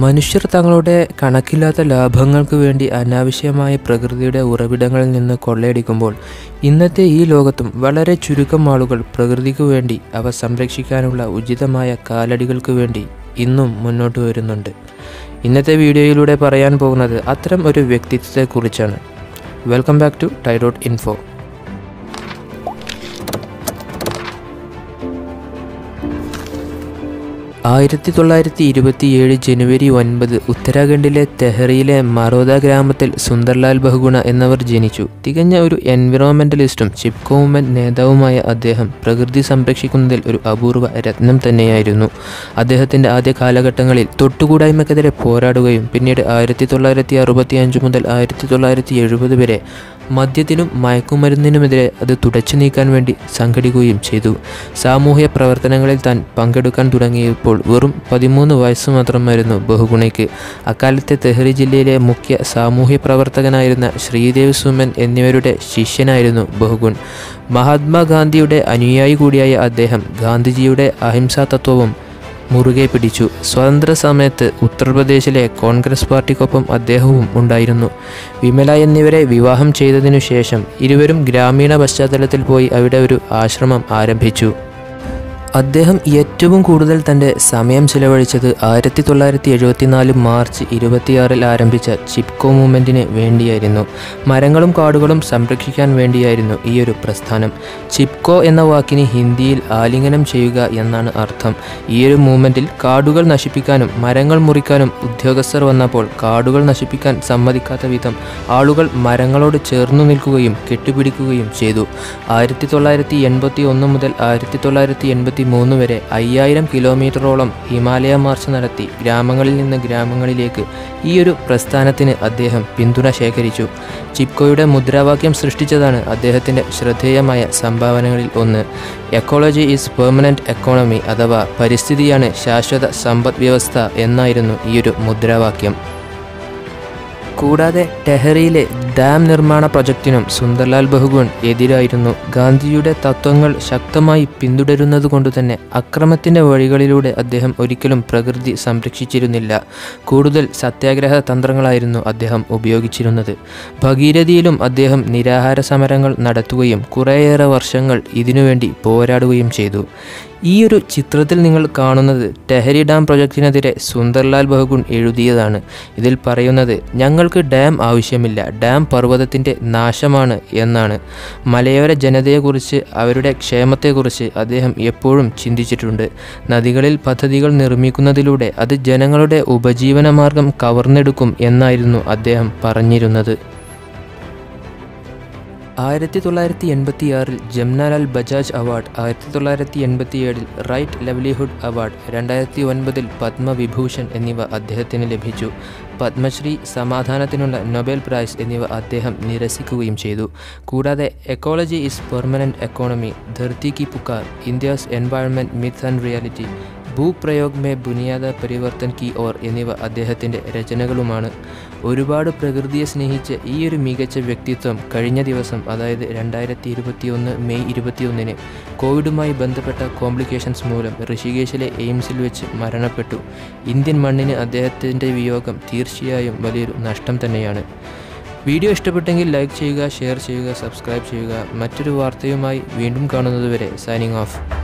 മനുഷ്യർ തങ്ങളുടെ കണക്കില്ലാത്ത ലാഭങ്ങൾക്ക് വേണ്ടി അനാവശ്യമായ പ്രകൃതിയുടെ ഉറവിടങ്ങളിൽ നിന്ന് കൊള്ളയടിക്കുമ്പോൾ ഇന്നത്തെ ഈ ലോകത്തും വളരെ ചുരുക്കം ആളുകൾ പ്രകൃതിക്ക് വേണ്ടി അവ സംരക്ഷിക്കാനുള്ള ഉചിതമായ കാലടികൾക്ക് വേണ്ടി ഇന്നും മുന്നോട്ട് വരുന്നുണ്ട്. ഇന്നത്തെ വീഡിയോയിലൂടെ പറയാൻ പോകുന്നത് അത്തരം ഒരു വ്യക്തിത്വത്തെക്കുറിച്ചാണ്. Welcome back to tydot info ആയിരത്തി തൊള്ളായിരത്തി ഇരുപത്തിയേഴ് ജനുവരി ഒൻപത് ഉത്തരാഖണ്ഡിലെ തെഹ്റിയിലെ മറോദ ഗ്രാമത്തിൽ സുന്ദർലാൽ ബഹുഗുണ എന്നവർ ജനിച്ചു. തികഞ്ഞ ഒരു എൻവിറോൺമെന്റലിസ്റ്റും ചിപ്കോ നേതാവുമായ അദ്ദേഹം പ്രകൃതി സംരക്ഷിക്കുന്നതിൽ ഒരു അപൂർവ രത്നം തന്നെയായിരുന്നു. അദ്ദേഹത്തിന്റെ ആദ്യ കാലഘട്ടങ്ങളിൽ തൊട്ടുകൂടായ്മക്കെതിരെ പോരാടുകയും പിന്നീട് ആയിരത്തി തൊള്ളായിരത്തി അറുപത്തി അഞ്ച് മുതൽ ആയിരത്തി തൊള്ളായിരത്തി എഴുപത് വരെ മദ്യത്തിനും മയക്കുമരുന്നിനുമെതിരെ അത് തുടച്ചു നീക്കാൻ വേണ്ടി സംഘടിക്കുകയും ചെയ്തു. സാമൂഹ്യ പ്രവർത്തനങ്ങളിൽ താൻ പങ്കെടുക്കാൻ തുടങ്ങിയപ്പോൾ വെറും പതിമൂന്ന് വയസ്സ് മാത്രമായിരുന്നു ബഹുഗുണയ്ക്ക്. അക്കാലത്തെ തെഹ്റി ജില്ലയിലെ മുഖ്യ സാമൂഹ്യ പ്രവർത്തകനായിരുന്ന ശ്രീദേവ് സുമൻ എന്നിവരുടെ ശിഷ്യനായിരുന്നു ബഹുഗുൺ. മഹാത്മാഗാന്ധിയുടെ അനുയായി കൂടിയായ അദ്ദേഹം ഗാന്ധിജിയുടെ അഹിംസാ തത്വവും മുറുകെ പിടിച്ചു. സ്വതന്ത്ര സമയത്ത് ഉത്തർപ്രദേശിലെ കോൺഗ്രസ് പാർട്ടിക്കൊപ്പം അദ്ദേഹവും ഉണ്ടായിരുന്നു. വിമല എന്നിവരെ വിവാഹം ചെയ്തതിനു ശേഷം ഇരുവരും ഗ്രാമീണ പശ്ചാത്തലത്തിൽ പോയി അവിടെ ഒരു ആശ്രമം ആരംഭിച്ചു. അദ്ദേഹം ഏറ്റവും കൂടുതൽ തന്റെ സമയം ചിലവഴിച്ചത് ആയിരത്തി തൊള്ളായിരത്തി എഴുപത്തിനാല് മാർച്ച് ഇരുപത്തിയാറിൽ ആരംഭിച്ച ചിപ്കോ മൂവ്മെന്റിന് വേണ്ടിയായിരുന്നു. മരങ്ങളും കാടുകളും സംരക്ഷിക്കാൻ വേണ്ടിയായിരുന്നു ഈ ഒരു പ്രസ്ഥാനം. ചിപ്കോ എന്ന വാക്കിന് ഹിന്ദിയിൽ ആലിംഗനം ചെയ്യുക എന്നാണ് അർത്ഥം. ഈയൊരു മൂവ്മെന്റിൽ കാടുകൾ നശിപ്പിക്കാനും മരങ്ങൾ മുറിക്കാനും ഉദ്യോഗസ്ഥർ വന്നപ്പോൾ കാടുകൾ നശിപ്പിക്കാൻ സമ്മതിക്കാത്ത വിധം ആളുകൾ മരങ്ങളോട് ചേർന്നു നിൽക്കുകയും കെട്ടിപ്പിടിക്കുകയും ചെയ്തു. ആയിരത്തി തൊള്ളായിരത്തി എൺപത്തി ഒന്ന് മുതൽ ആയിരത്തി തൊള്ളായിരത്തി എൺപത്തി മൂന്ന് വരെ അയ്യായിരം കിലോമീറ്ററോളം ഹിമാലയ മാർച്ച് നടത്തി ഗ്രാമങ്ങളിൽ നിന്ന് ഗ്രാമങ്ങളിലേക്ക് ഈ ഒരു പ്രസ്ഥാനത്തിന് അദ്ദേഹം പിന്തുണ ശേഖരിച്ചു. ചിപ്കോയുടെ മുദ്രാവാക്യം സൃഷ്ടിച്ചതാണ് അദ്ദേഹത്തിന്റെ ശ്രദ്ധേയമായ സംഭാവനകളിൽ ഒന്ന്. എക്കോളജി ഈസ് പെർമനന്റ് എക്കോണമി അഥവാ പരിസ്ഥിതിയാണ് ശാശ്വത സമ്പദ് വ്യവസ്ഥ എന്നായിരുന്നു ഈയൊരു മുദ്രാവാക്യം. കൂടാതെ ടെഹറിയിലെ ഡാം നിർമ്മാണ പ്രൊജക്റ്റിനും സുന്ദർലാൽ ബഹുഗുൺ എതിരായിരുന്നു. ഗാന്ധിയുടെ തത്വങ്ങൾ ശക്തമായി പിന്തുടരുന്നതുകൊണ്ട് തന്നെ അക്രമത്തിന്റെ വഴികളിലൂടെ അദ്ദേഹം ഒരിക്കലും പ്രകൃതി സംരക്ഷിച്ചിരുന്നില്ല. കൂടുതൽ സത്യാഗ്രഹ തന്ത്രങ്ങളായിരുന്നു അദ്ദേഹം ഉപയോഗിച്ചിരുന്നത്. ഭഗീരഥിയിലും അദ്ദേഹം നിരാഹാര സമരങ്ങൾ നടത്തുകയും കുറേയേറെ വർഷങ്ങൾ ഇതിനുവേണ്ടി പോരാടുകയും ചെയ്തു. ഈ ഒരു ചിത്രത്തിൽ നിങ്ങൾ കാണുന്നത് ടെഹരി ഡാം പ്രൊജക്റ്റിനെതിരെ സുന്ദർലാൽ ബഹുഗുൺ എഴുതിയതാണ്. ഇതിൽ പറയുന്നത് ഞങ്ങൾക്ക് ഡാം ആവശ്യമില്ല ഡാം പർവതത്തിന്റെ നാശമാണ് എന്നാണ്. മലയോര ജനതയെക്കുറിച്ച് അവരുടെ ക്ഷേമത്തെക്കുറിച്ച് അദ്ദേഹം എപ്പോഴും ചിന്തിച്ചിട്ടുണ്ട്. നദികളിൽ പദ്ധതികൾ നിർമ്മിക്കുന്നതിലൂടെ അത് ജനങ്ങളുടെ ഉപജീവനമാർഗം കവർന്നെടുക്കും എന്നായിരുന്നു അദ്ദേഹം പറഞ്ഞിരുന്നത്. ആയിരത്തി തൊള്ളായിരത്തി എൺപത്തിയാറിൽ ജംനാലാൽ ബജാജ് അവാർഡ് ആയിരത്തി തൊള്ളായിരത്തി എൺപത്തിയേഴിൽ റൈറ്റ് ലവ്ലിഹുഡ് അവാർഡ് രണ്ടായിരത്തി ഒൻപതിൽ പത്മവിഭൂഷൺ എന്നിവ അദ്ദേഹത്തിന് ലഭിച്ചു. പത്മശ്രീ സമാധാനത്തിനുള്ള നൊബേൽ പ്രൈസ് എന്നിവ അദ്ദേഹം നിരസിക്കുകയും ചെയ്തു. കൂടാതെ ecology is permanent economy Dharti ki Pukar India's environment myth and reality Bhuprayog me buniyadi parivartan ki or എന്നിവ അദ്ദേഹത്തിന്റെ രചനകളുമാണ്. ഒരുപാട് പ്രകൃതിയെ സ്നേഹിച്ച ഈ ഒരു മികച്ച വ്യക്തിത്വം കഴിഞ്ഞ ദിവസം അതായത് രണ്ടായിരത്തി ഇരുപത്തിയൊന്ന് മെയ് ഇരുപത്തിയൊന്നിന് കോവിഡുമായി ബന്ധപ്പെട്ട കോംപ്ലിക്കേഷൻസ് മൂലം ഋഷികേശിലെ എയിംസിൽ വെച്ച് മരണപ്പെട്ടു. ഇന്ത്യൻ മണ്ണിന് അദ്ദേഹത്തിന്റെ വിയോഗം തീർച്ചയായും വലിയൊരു നഷ്ടം തന്നെയാണ്. വീഡിയോ ഇഷ്ടപ്പെട്ടെങ്കിൽ ലൈക്ക് ചെയ്യുക ഷെയർ ചെയ്യുക സബ്സ്ക്രൈബ് ചെയ്യുക. മറ്റൊരു വാർത്തയുമായി വീണ്ടും കാണുന്നതുവരെ സൈനിങ് ഓഫ്.